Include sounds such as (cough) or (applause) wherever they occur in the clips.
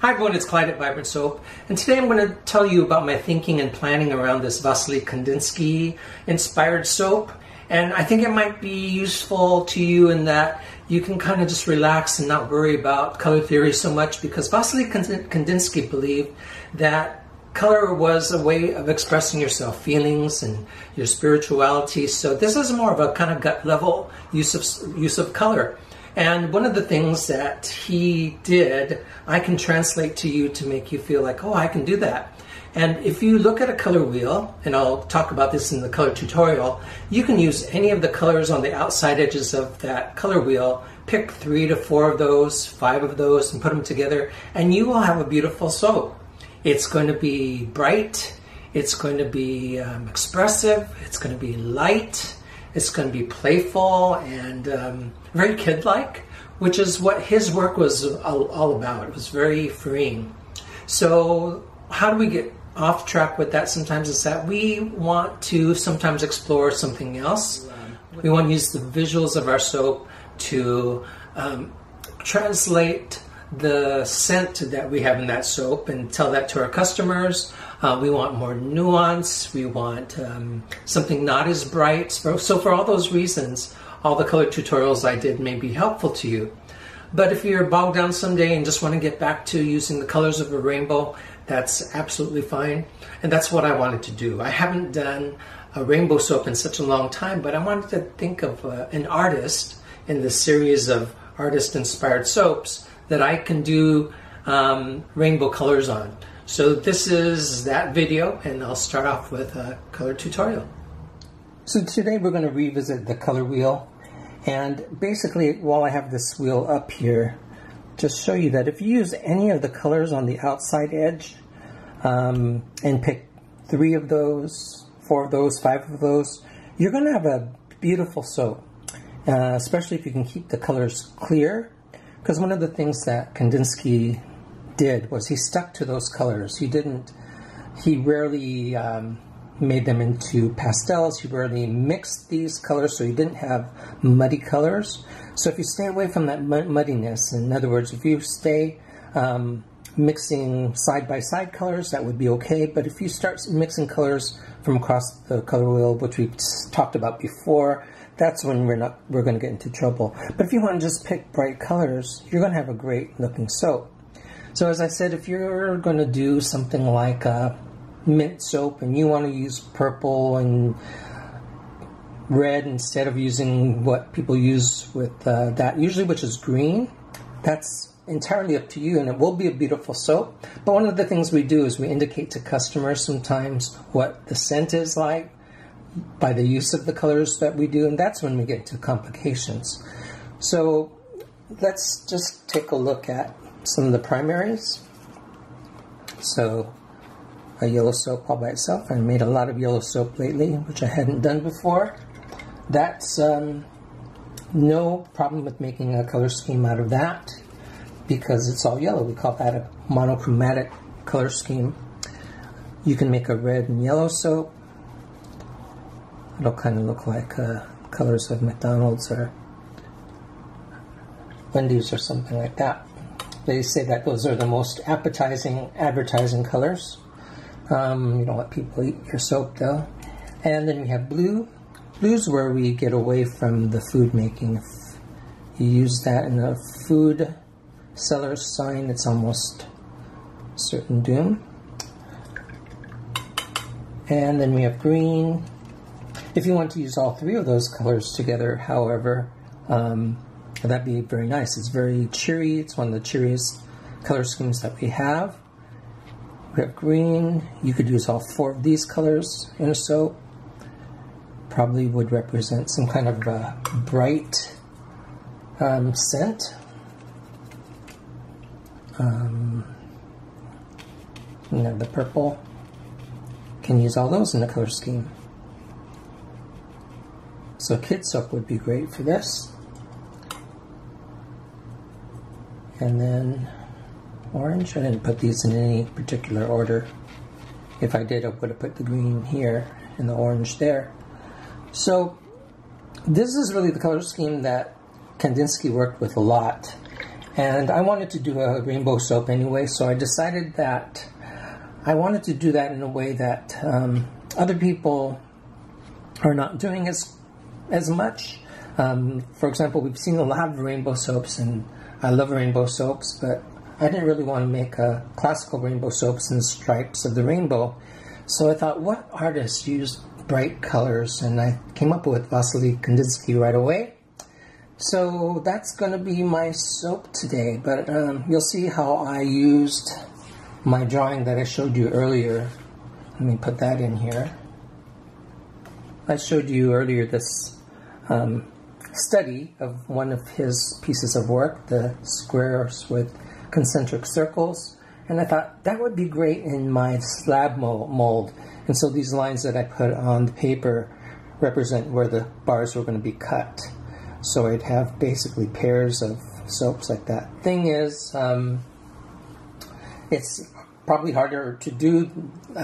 Hi everyone, it's Clyde at Vibrant Soap, and today I'm going to tell you about my thinking and planning around this Wassily Kandinsky inspired soap. And I think it might be useful to you in that you can kind of just relax and not worry about color theory so much because Wassily Kandinsky believed that color was a way of expressing yourself, feelings and your spirituality. So this is more of a kind of gut level use of use of color. And one of the things that he did, I can translate to you to make you feel like, oh, I can do that. And if you look at a color wheel, and I'll talk about this in the color tutorial, you can use any of the colors on the outside edges of that color wheel, pick three to four of those, five of those, and put them together, and you will have a beautiful soap. It's going to be bright, it's going to be um, expressive, it's going to be light, it's going to be playful and um, very kid-like, which is what his work was all, all about. It was very freeing. So how do we get off track with that sometimes is that we want to sometimes explore something else. We want to use the visuals of our soap to um, translate the scent that we have in that soap and tell that to our customers. Uh, we want more nuance. We want um, something not as bright. So, for all those reasons, all the color tutorials I did may be helpful to you. But if you're bogged down someday and just want to get back to using the colors of a rainbow, that's absolutely fine. And that's what I wanted to do. I haven't done a rainbow soap in such a long time, but I wanted to think of uh, an artist in this series of artist inspired soaps that I can do um, rainbow colors on. So this is that video and I'll start off with a color tutorial. So today we're going to revisit the color wheel. And basically while I have this wheel up here just show you that if you use any of the colors on the outside edge um, and pick three of those, four of those, five of those, you're going to have a beautiful soap, uh, especially if you can keep the colors clear. Because one of the things that Kandinsky did was he stuck to those colors. He didn't, he rarely um, made them into pastels. He rarely mixed these colors, so he didn't have muddy colors. So if you stay away from that muddiness, in other words, if you stay um, mixing side-by-side -side colors, that would be okay. But if you start mixing colors from across the color wheel, which we talked about before, that's when we're not we're going to get into trouble. But if you want to just pick bright colors, you're going to have a great looking soap. So as I said, if you're going to do something like a mint soap and you want to use purple and red instead of using what people use with uh, that usually which is green that's entirely up to you and it will be a beautiful soap but one of the things we do is we indicate to customers sometimes what the scent is like by the use of the colors that we do, and that's when we get to complications. So let's just take a look at some of the primaries. So a yellow soap all by itself. I made a lot of yellow soap lately, which I hadn't done before. That's um, no problem with making a color scheme out of that because it's all yellow. We call that a monochromatic color scheme. You can make a red and yellow soap it'll kind of look like uh, colors of McDonald's or Wendy's or something like that. They say that those are the most appetizing advertising colors. Um, you don't let people eat your soap though. And then we have blue. Blue's where we get away from the food making. If you use that in a food seller's sign, it's almost certain doom. And then we have green, if you want to use all three of those colors together, however, um, that'd be very nice. It's very cheery. It's one of the cheeriest color schemes that we have. We have green. You could use all four of these colors in a soap. Probably would represent some kind of a bright um, scent. Um, and the purple. Can use all those in the color scheme. So kid soap would be great for this. And then orange. I didn't put these in any particular order. If I did, I would have put the green here and the orange there. So this is really the color scheme that Kandinsky worked with a lot. And I wanted to do a rainbow soap anyway, so I decided that I wanted to do that in a way that um, other people are not doing as as much. Um, for example, we've seen a lot of rainbow soaps, and I love rainbow soaps, but I didn't really want to make a classical rainbow soaps in stripes of the rainbow. So I thought, what artists use bright colors? And I came up with Wassily Kandinsky right away. So that's going to be my soap today, but um, you'll see how I used my drawing that I showed you earlier. Let me put that in here. I showed you earlier this um, study of one of his pieces of work, the squares with concentric circles, and I thought that would be great in my slab mold. And so these lines that I put on the paper represent where the bars were going to be cut. So I'd have basically pairs of soaps like that. Thing is, um, it's probably harder to do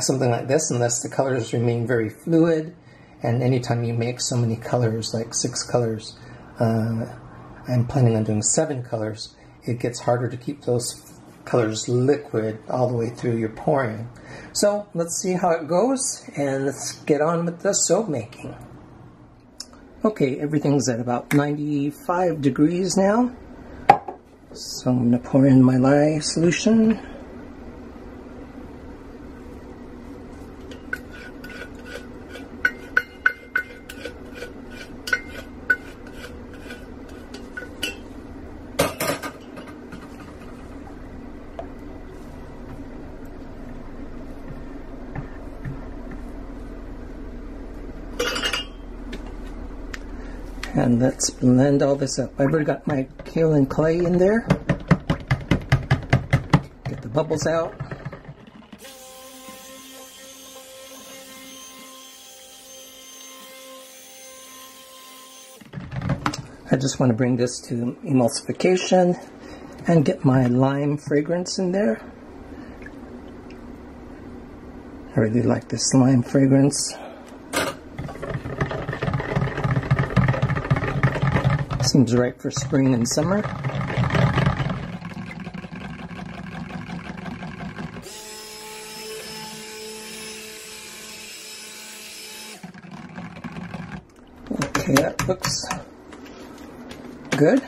something like this unless the colors remain very fluid. And anytime you make so many colors, like six colors, uh, I'm planning on doing seven colors, it gets harder to keep those colors liquid all the way through your pouring. So let's see how it goes and let's get on with the soap making. Okay, everything's at about 95 degrees now. So I'm going to pour in my lye solution. And let's blend all this up. I've already got my kaolin clay in there. Get the bubbles out. I just want to bring this to emulsification and get my lime fragrance in there. I really like this lime fragrance. Seems right for spring and summer. Okay, that looks good.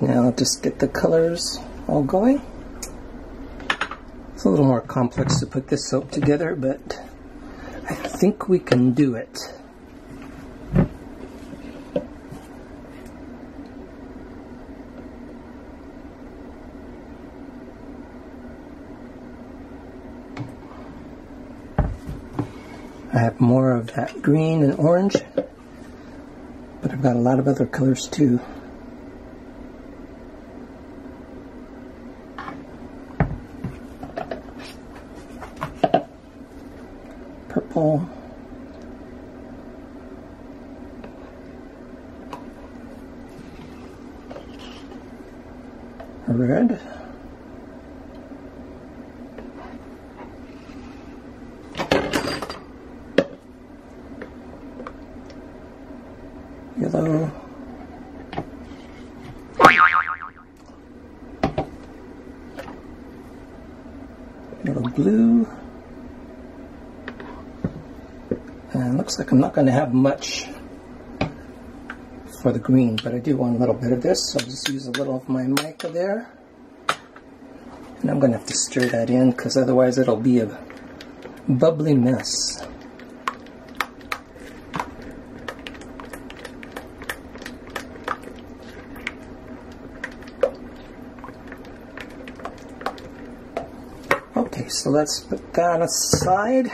Now I'll just get the colors all going. It's a little more complex to put this soap together, but I think we can do it. I have more of that green and orange, but I've got a lot of other colors too. Purple. Red. yellow. Little blue. And looks like I'm not going to have much for the green, but I do want a little bit of this, so I'll just use a little of my mica there. And I'm going to have to stir that in, because otherwise it'll be a bubbly mess. Okay, so let's put that aside.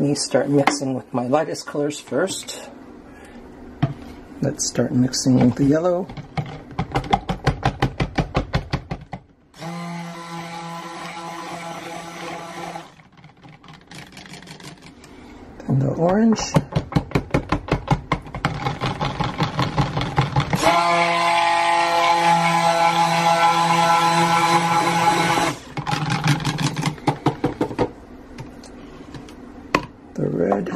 Let me start mixing with my lightest colors first. Let's start mixing the yellow. And the orange. the red.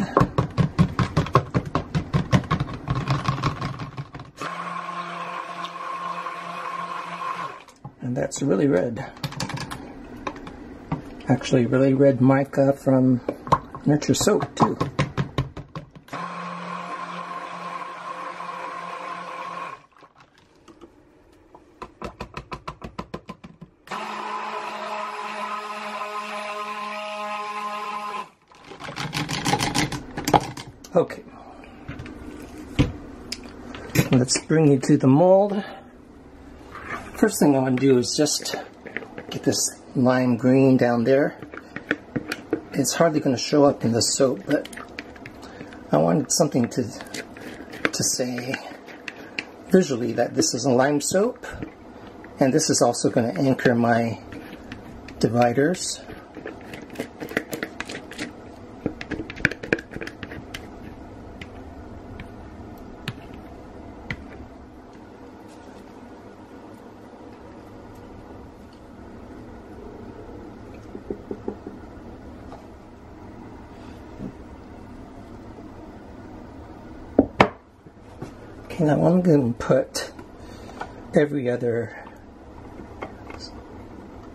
And that's really red. Actually, really red mica from Nurture Soap, too. Okay. Let's bring you to the mold. First thing I want to do is just get this lime green down there. It's hardly going to show up in the soap, but I wanted something to to say visually that this is a lime soap, and this is also going to anchor my dividers. Now I'm going to put every other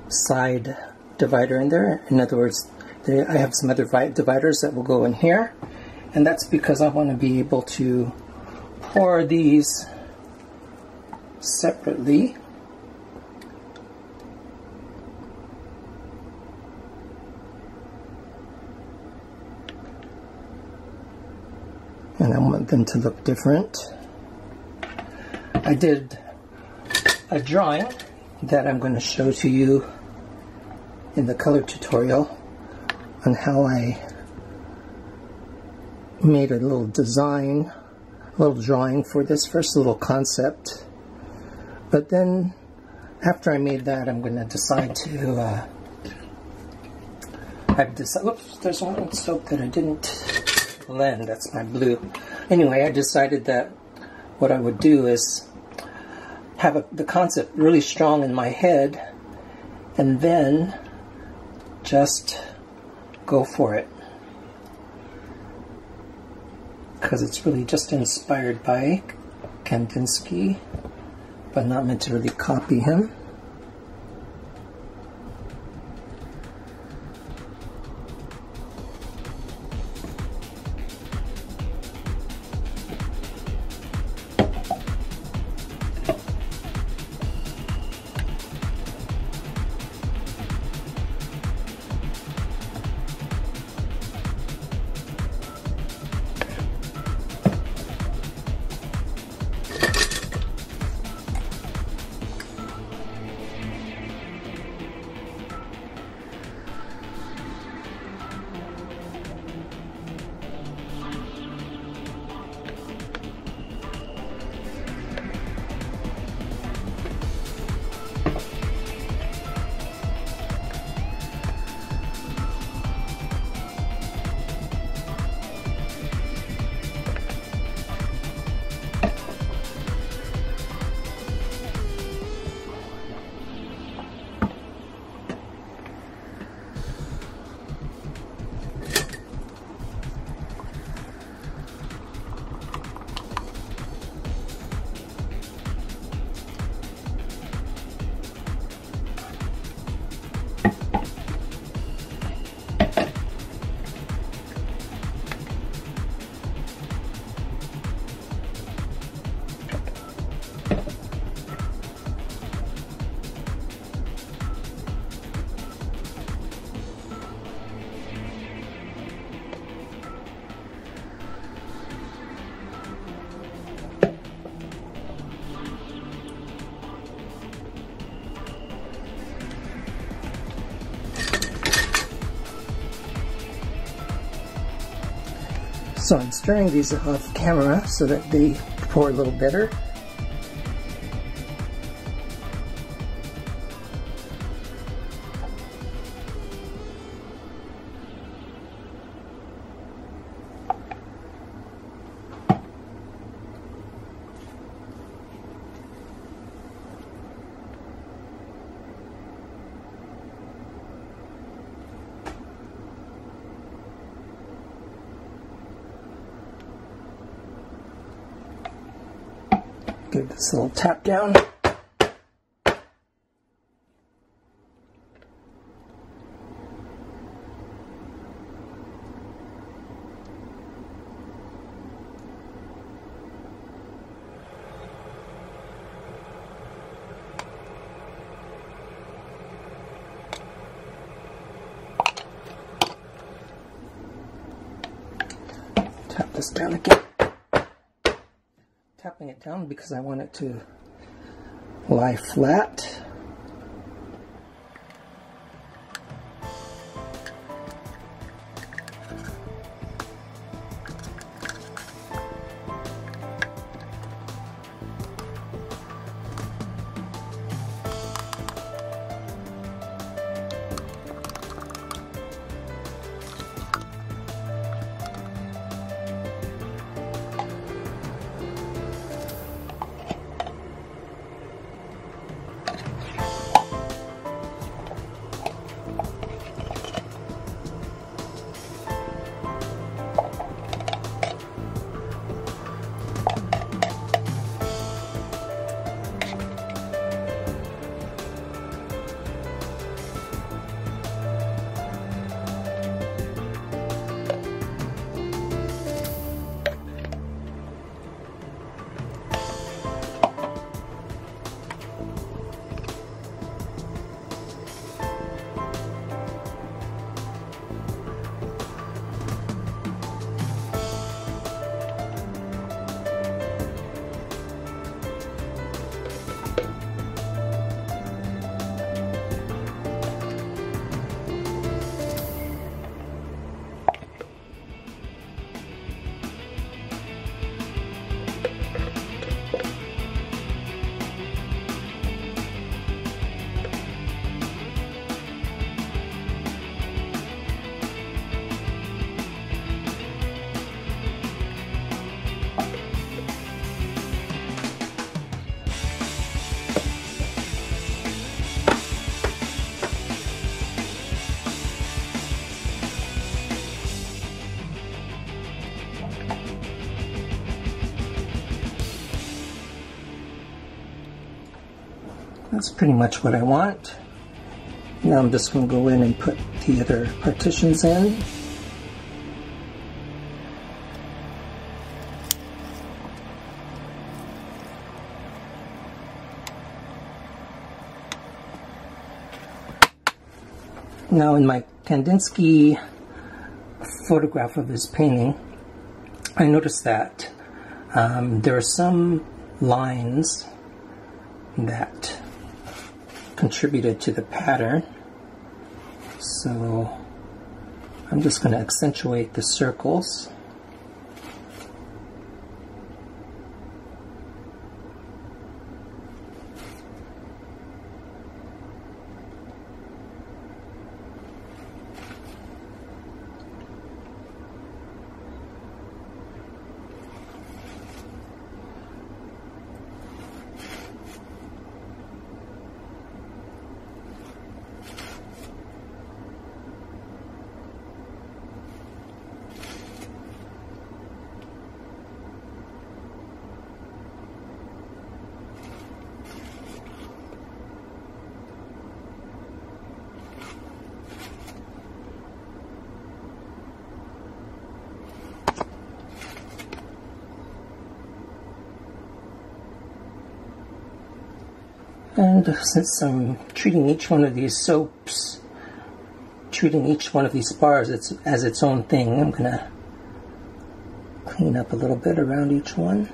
side divider in there. In other words, I have some other dividers that will go in here. And that's because I want to be able to pour these separately. And I want them to look different. I did a drawing that I'm going to show to you in the color tutorial on how I made a little design, a little drawing for this first little concept. But then after I made that, I'm going to decide to, uh, I've decided, oops, there's one soap that I didn't blend, that's my blue. Anyway, I decided that what I would do is have a, the concept really strong in my head and then just go for it. Because it's really just inspired by Kandinsky, but not meant to really copy him. So I'm stirring these off camera so that they pour a little better. give this a little tap down. Tap this down again. Tapping it down because I want it to lie flat. That's pretty much what I want. Now I'm just going to go in and put the other partitions in. Now in my Kandinsky photograph of this painting, I noticed that um, there are some lines that contributed to the pattern. So I'm just going to accentuate the circles. And since I'm treating each one of these soaps, treating each one of these bars as, as its own thing, I'm going to clean up a little bit around each one.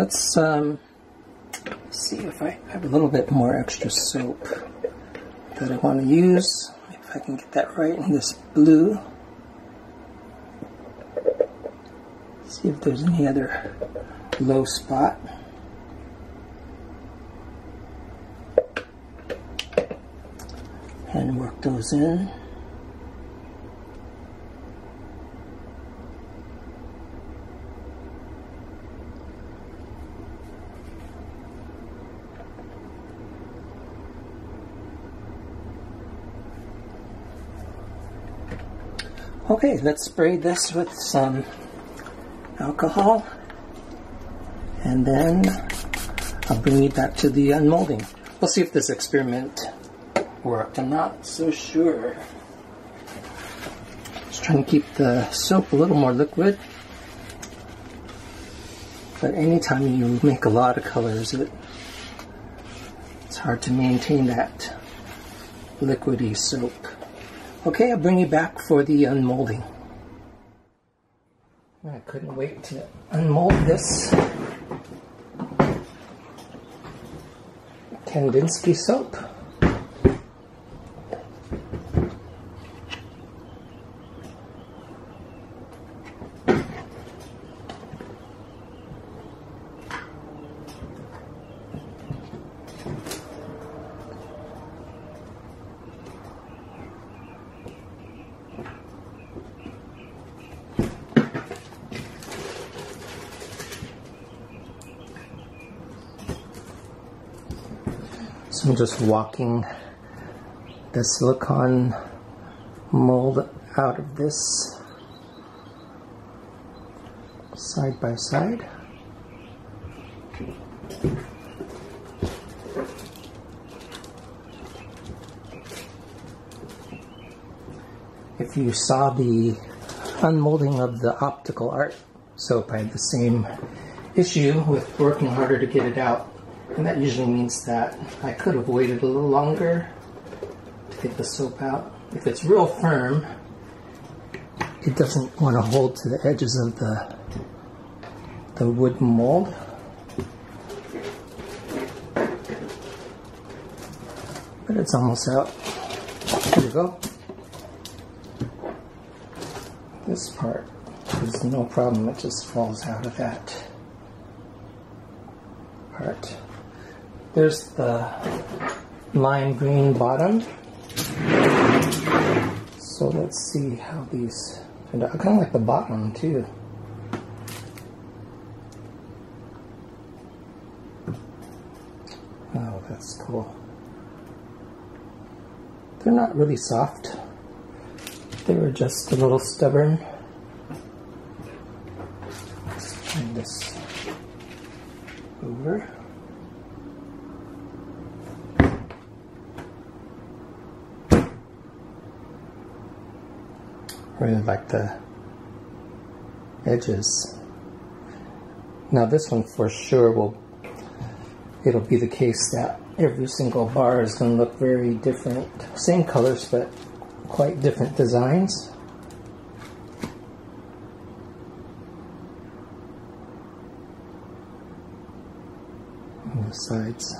Let's um, see if I have a little bit more extra soap that I want to use. If I can get that right in this blue. See if there's any other low spot. And work those in. Okay, let's spray this with some alcohol and then I'll bring you back to the unmolding. We'll see if this experiment worked. I'm not so sure. Just trying to keep the soap a little more liquid. But anytime you make a lot of colors, it, it's hard to maintain that liquidy soap. Okay, I'll bring you back for the unmolding. I couldn't wait to unmold this Kandinsky soap. I'm just walking the silicone mold out of this side by side. If you saw the unmolding of the optical art soap, I had the same issue with working harder to get it out. And that usually means that I could have waited a little longer to get the soap out. If it's real firm, it doesn't want to hold to the edges of the, the wood mold. But it's almost out. Here we go. This part is no problem, it just falls out of that part. There's the lime green bottom. So let's see how these turned out. I kind of like the bottom too. Oh, that's cool. They're not really soft. They were just a little stubborn. Let's turn this over. Really like the edges. Now this one for sure will, it'll be the case that every single bar is going to look very different. Same colors, but quite different designs. On the sides.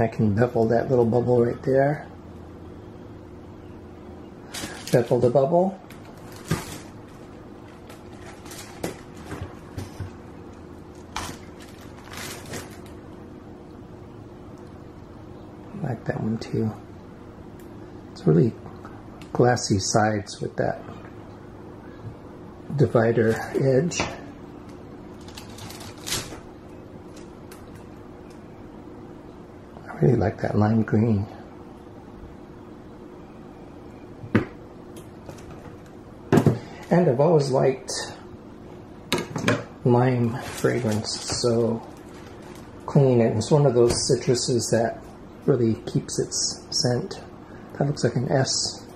I can bevel that little bubble right there. Bevel the bubble. I like that one too. It's really glassy sides with that divider edge. Really like that lime green. And I've always liked lime fragrance, so clean it. It's one of those citruses that really keeps its scent. That looks like an S,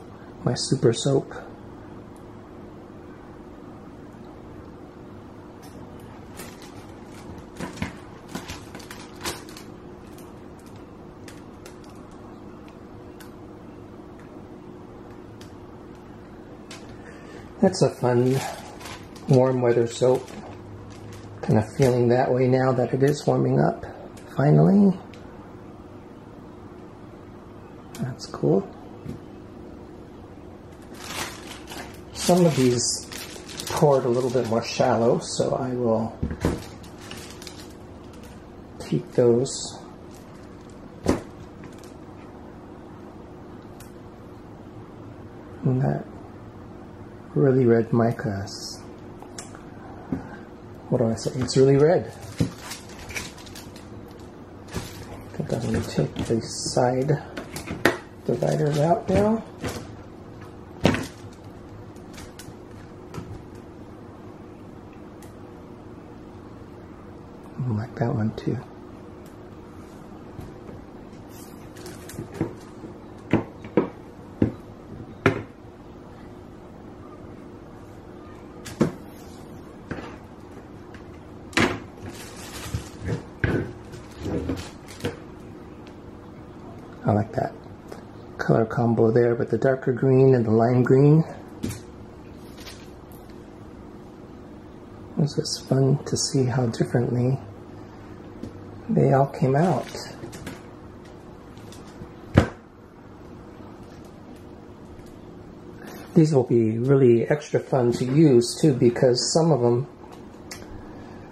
my super soap. That's a fun warm weather soap. Kind of feeling that way now that it is warming up, finally. That's cool. Some of these poured a little bit more shallow, so I will keep those. And that really red mica. Uh, what do I say? It's really red. I think I'm going to take the side dividers out now. Like that one too. I like that color combo there with the darker green and the lime green. It was just fun to see how differently they all came out. These will be really extra fun to use too because some of them,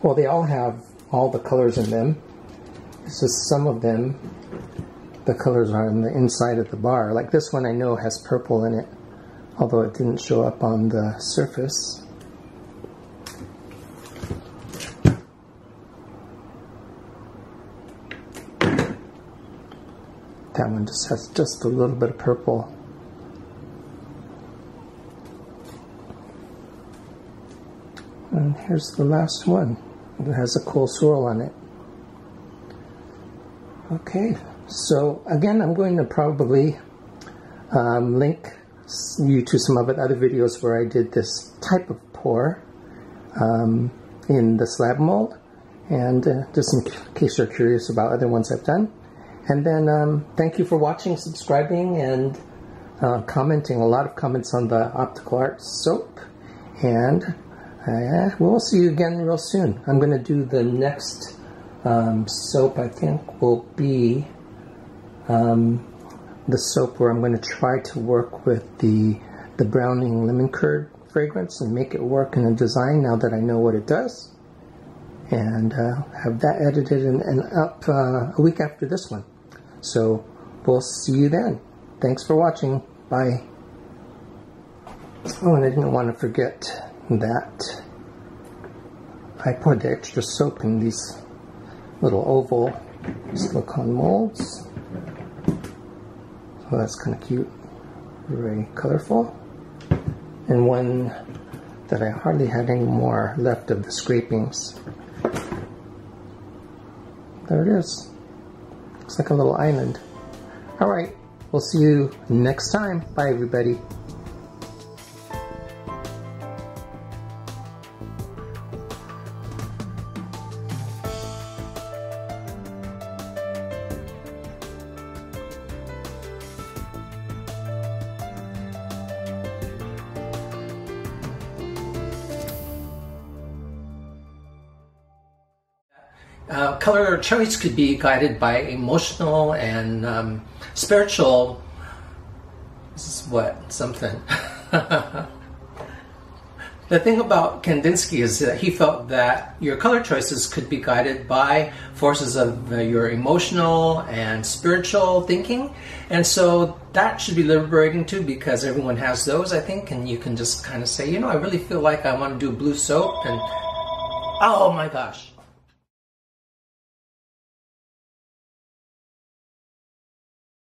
well they all have all the colors in them. It's just some of them the colors are on the inside of the bar. Like this one I know has purple in it, although it didn't show up on the surface. That one just has just a little bit of purple. And here's the last one. It has a cool swirl on it. Okay, so again, I'm going to probably um, link you to some of the other videos where I did this type of pour um, in the slab mold. And uh, just in case you're curious about other ones I've done. And then um, thank you for watching, subscribing, and uh, commenting. A lot of comments on the Optical Art soap. And uh, we'll see you again real soon. I'm going to do the next um, soap, I think, will be um, the soap where I'm going to try to work with the, the Browning Lemon Curd fragrance and make it work in a design now that I know what it does. And uh, have that edited and, and up uh, a week after this one. So we'll see you then. Thanks for watching. Bye. Oh, and I didn't want to forget that I poured the extra soap in these little oval silicone molds. Oh, that's kind of cute. Very colorful. And one that I hardly had any more left of the scrapings. There it is. Looks like a little island. Alright, we'll see you next time. Bye everybody. Uh, color choice could be guided by emotional and um, spiritual. This is what something. (laughs) the thing about Kandinsky is that he felt that your color choices could be guided by forces of uh, your emotional and spiritual thinking, and so that should be liberating too because everyone has those, I think, and you can just kind of say, you know, I really feel like I want to do blue soap, and oh my gosh